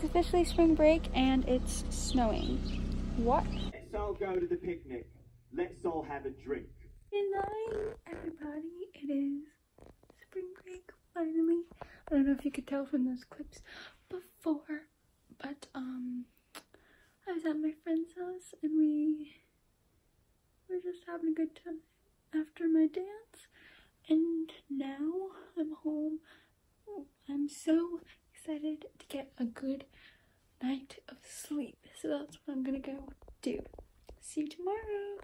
It's officially spring break and it's snowing. What? Let's all go to the picnic. Let's all have a drink. Good night, everybody. It is spring break, finally. I don't know if you could tell from those clips before, but um, I was at my friend's house and we were just having a good time after my dance. And now I'm home. I'm so excited to get a good night of sleep. So that's what I'm gonna go do. See you tomorrow.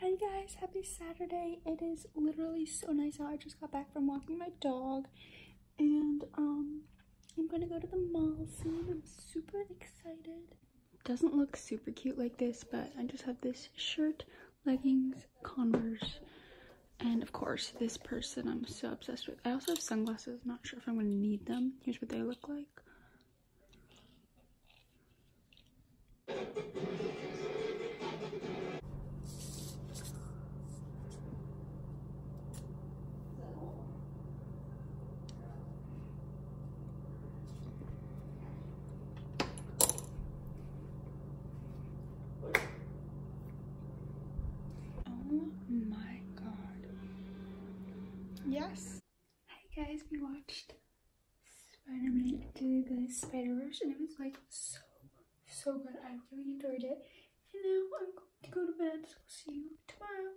Hi guys, happy Saturday. It is literally so nice out. I just got back from walking my dog and um I'm gonna go to the mall soon. I'm super excited. Doesn't look super cute like this, but I just have this shirt, leggings, Converse, and of course this person I'm so obsessed with. I also have sunglasses, not sure if I'm gonna need them. Here's what they look like. Hey guys, we watched Spider-Man Into the Spider-Verse and it was like so, so good. I really enjoyed it. And now I'm going to go to bed, so see you tomorrow.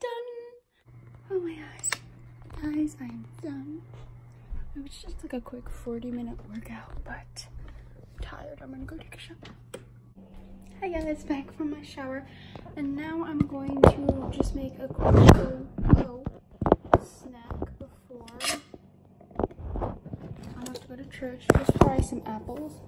Done. Oh my gosh. Guys, I am done. It was just like a quick 40 minute workout, but I'm gonna go take a shower. Hi guys, back from my shower. And now I'm going to just make a quick little, snack before I have to go to church. Just fry some apples.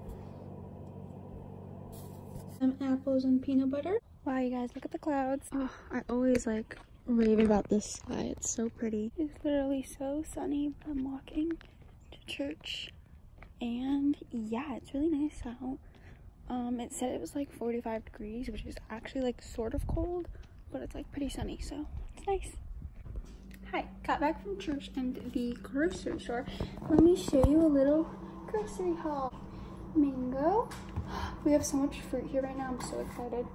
Some apples and peanut butter. Wow, you guys, look at the clouds. Oh, I always like rave about this sky. It's so pretty. It's literally so sunny. I'm walking to church and yeah, it's really nice out. Um, it said it was like 45 degrees, which is actually like sort of cold, but it's like pretty sunny, so it's nice. Hi, got back from church and the grocery store. Let me show you a little grocery haul. Mango. We have so much fruit here right now. I'm so excited.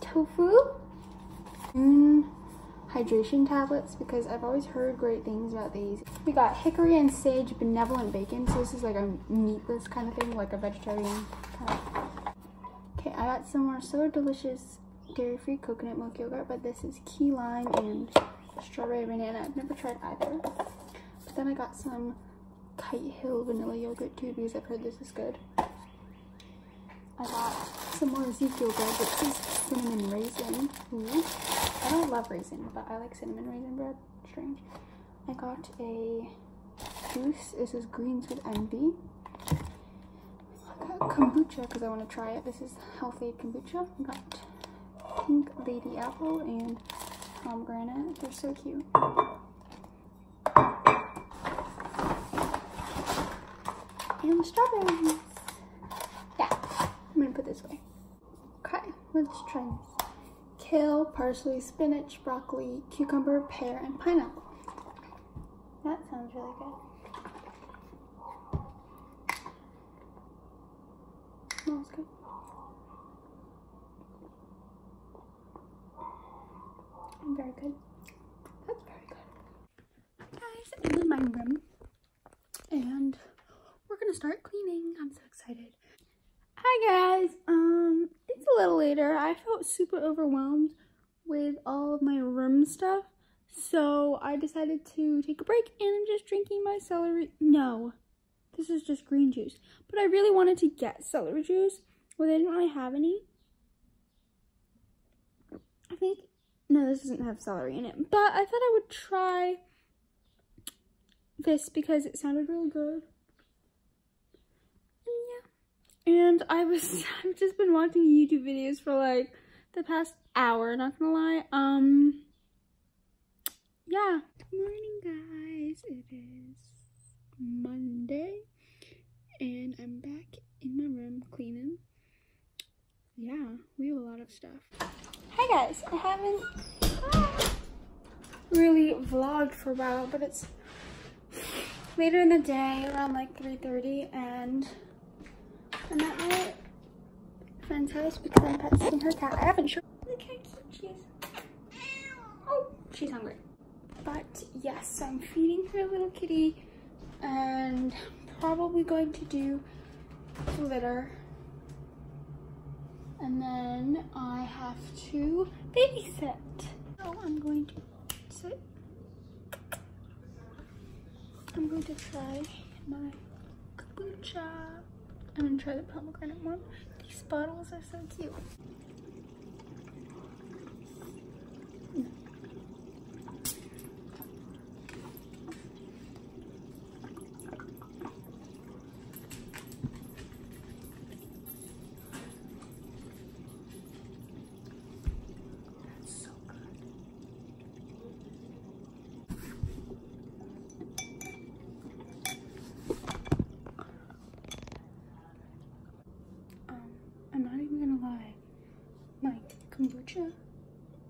Tofu. Mm, hydration tablets because I've always heard great things about these. We got hickory and sage benevolent bacon. So this is like a meatless kind of thing, like a vegetarian kind of. Okay, I got some more so delicious dairy-free coconut milk yogurt, but this is key lime and strawberry banana. I've never tried either. But then I got some Kite Hill vanilla yogurt too because I've heard this is good. I got some more Ezekiel bread, which is cinnamon raisin. Ooh. I don't love raisin, but I like cinnamon raisin bread. Strange. I got a juice. This is greens with envy. I got kombucha because I want to try it. This is Health-Ade kombucha. I got pink lady apple and pomegranate. They're so cute. And strawberries. Yeah, I'm gonna put this away. Okay, let's try this. Kale, parsley, spinach, broccoli, cucumber, pear, and pineapple. That sounds really good. Smells good. Very good. That's very good. Guys, I'm in my room and we're gonna start cleaning. I'm so excited. Hi guys, um, a little later. I felt super overwhelmed with all of my room stuff. So I decided to take a break and I'm just drinking my celery. No, this is just green juice. But I really wanted to get celery juice. Well, they didn't really have any. I think, no, this doesn't have celery in it. But I thought I would try this because it sounded really good. And I was, I've just been watching YouTube videos for like the past hour, not gonna lie. Um, yeah. Good morning, guys. It is Monday, and I'm back in my room cleaning. yeah, we have a lot of stuff. Hi guys, I haven't ah, really vlogged for a while, but it's later in the day, around like 3.30, and I'm at my friend's house because I'm pet sitting her cat. I haven't shown look how cute she is. Oh, she's hungry. But yes, I'm feeding her little kitty and probably going to do litter. And then I have to babysit. So I'm going to sit. I'm going to try my kombucha. I'm gonna try the pomegranate one. These bottles are so cute.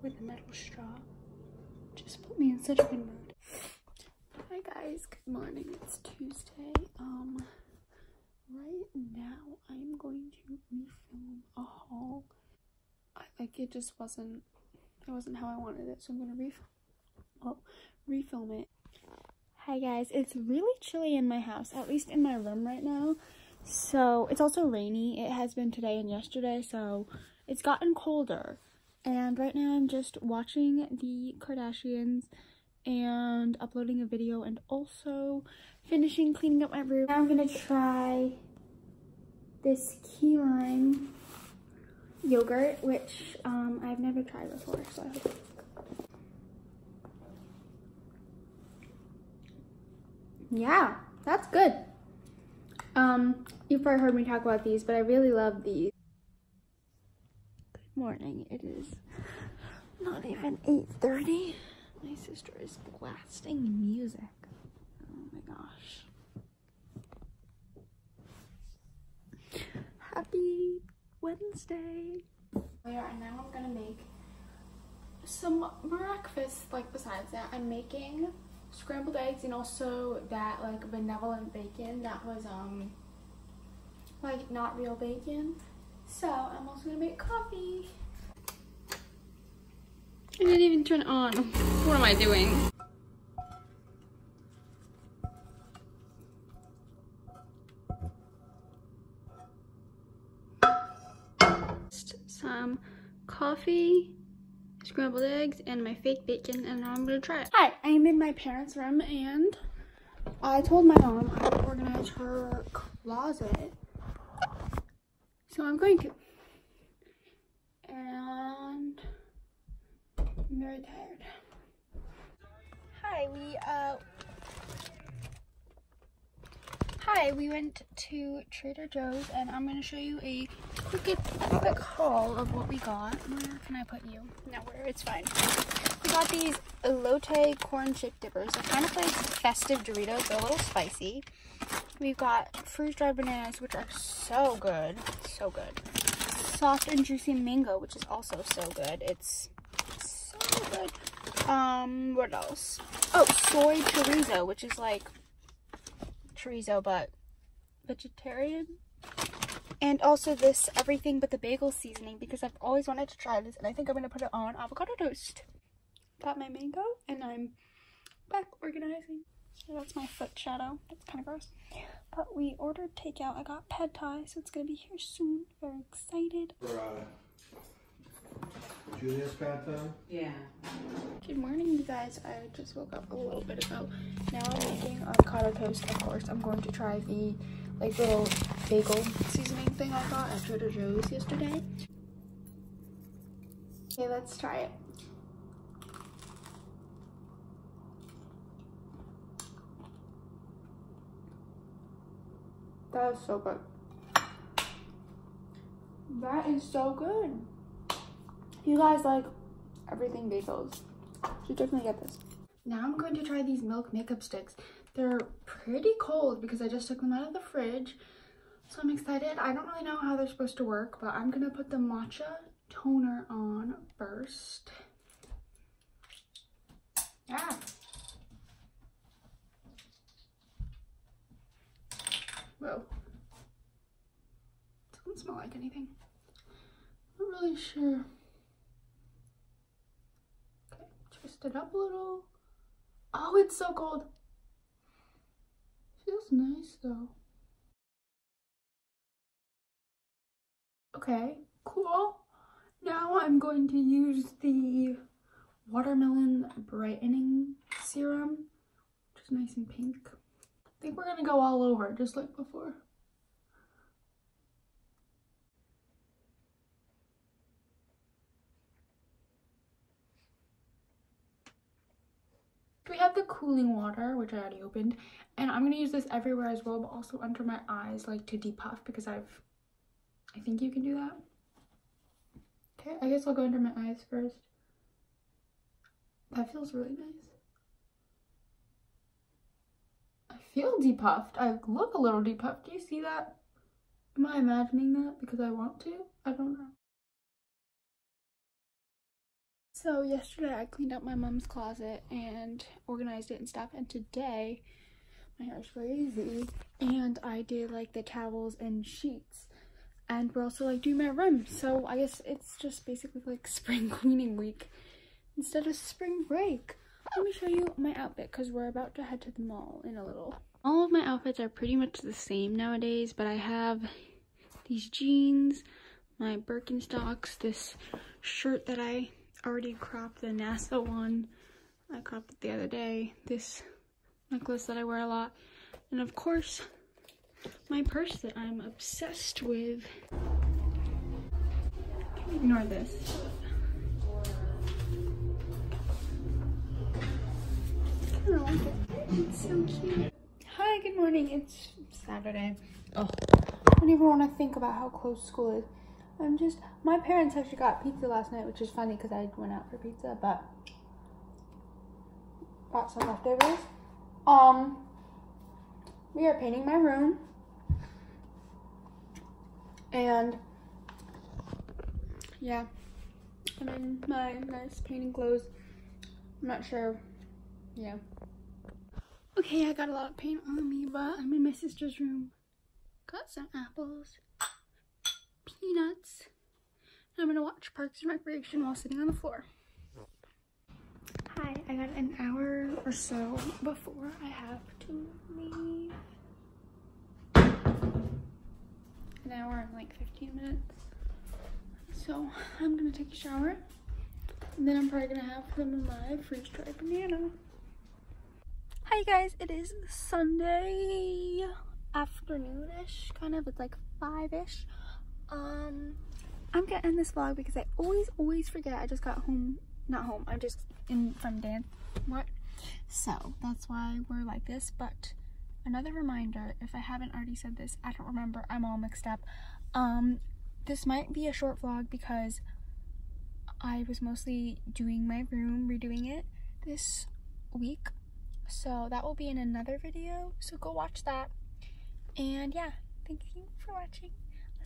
With a metal straw just put me in such a good mood. Hi guys, good morning. It's Tuesday. Um, right now I'm going to refilm a haul. I, like it just wasn't, it wasn't how I wanted it, so I'm gonna refilm. Well, refilm it. Hi guys, it's really chilly in my house, at least in my room right now. So it's also rainy. It has been today and yesterday, so it's gotten colder. And right now I'm just watching the Kardashians and uploading a video and also finishing cleaning up my room. Now I'm gonna try this key lime yogurt, which um, I've never tried before, so I hope Yeah, that's good. Um, you've probably heard me talk about these, but I really love these morning. It is not even 8.30. My sister is blasting music. Oh my gosh. Happy Wednesday. And now I'm gonna make some breakfast like besides that. I'm making scrambled eggs and also that like benevolent bacon that was um like not real bacon so also gonna make coffee. I didn't even turn it on. What am I doing? Some coffee, scrambled eggs, and my fake bacon, and now I'm gonna try it. Hi, I am in my parents' room, and I told my mom I would organize her closet so I'm going to. And I'm very tired. Hi, we uh Hi, we went to Trader Joe's and I'm gonna show you a quick quick haul of what we got. Where can I put you? Nowhere, it's fine. We got these elote corn chip dippers. They're kind of like festive Doritos, they're a little spicy. We've got freeze-dried bananas, which are so good. So good. Soft and juicy mango, which is also so good. It's good. Um, what else? Oh, soy chorizo, which is like chorizo, but vegetarian. And also this everything but the bagel seasoning because I've always wanted to try this and I think I'm going to put it on avocado toast. Got my mango and I'm back organizing. So that's my foot shadow. That's kind of gross. But we ordered takeout. I got pad thai, so it's gonna be here soon. Very excited. Uh, Julia's pad thai? Yeah. Good morning, you guys. I just woke up a little bit ago. Now I'm making avocado toast. Of course, I'm going to try the like little bagel seasoning thing I got at Trader Joe's yesterday. Okay, let's try it. That is so good. That is so good. You guys like everything bagels. You definitely get this. Now I'm going to try these milk makeup sticks. They're pretty cold because I just took them out of the fridge. So I'm excited. I don't really know how they're supposed to work, but I'm gonna put the matcha toner on first. Yeah. Whoa. Doesn't smell like anything. Not really sure. Okay, it up a little. Oh, it's so cold. Feels nice though. Okay, cool. Now I'm going to use the watermelon brightening serum, which is nice and pink. I think we're gonna go all over, just like before. We have the cooling water, which I already opened, and I'm gonna use this everywhere as well, but also under my eyes, like to depuff, because I've, I think you can do that. Okay, I guess I'll go under my eyes first. That feels really nice. I feel depuffed. I look a little depuffed. Do you see that? Am I imagining that because I want to? I don't know. So yesterday I cleaned up my mom's closet and organized it and stuff and today my hair is crazy and I did like the towels and sheets and we're also like doing my room so I guess it's just basically like spring cleaning week instead of spring break. Let me show you my outfit because we're about to head to the mall in a little. All of my outfits are pretty much the same nowadays, but I have these jeans, my Birkenstocks, this shirt that I already cropped, the NASA one. I cropped it the other day. This necklace that I wear a lot. And of course, my purse that I'm obsessed with. Ignore this. It's so cute. Hi, good morning. It's Saturday. Oh, I don't even want to think about how close school is. I'm just, my parents actually got pizza last night, which is funny because I went out for pizza, but got some leftovers. Um, we are painting my room. And yeah, I'm in my nice painting clothes. I'm not sure. Yeah. Okay, I got a lot of paint on me, but I'm in my sister's room. Got some apples, peanuts. And I'm gonna watch Parks and Recreation while sitting on the floor. Hi, I got an hour or so before I have to leave. An hour and like 15 minutes. So I'm gonna take a shower. And then I'm probably gonna have some of my freeze-dried banana. Hi guys, it is Sunday afternoonish, kind of. It's like five-ish. Um, I'm gonna end this vlog because I always, always forget. I just got home, not home. I'm just in from dance. What? So that's why we're like this. But another reminder, if I haven't already said this, I don't remember. I'm all mixed up. Um, this might be a short vlog because I was mostly doing my room, redoing it this week so that will be in another video so go watch that and yeah thank you for watching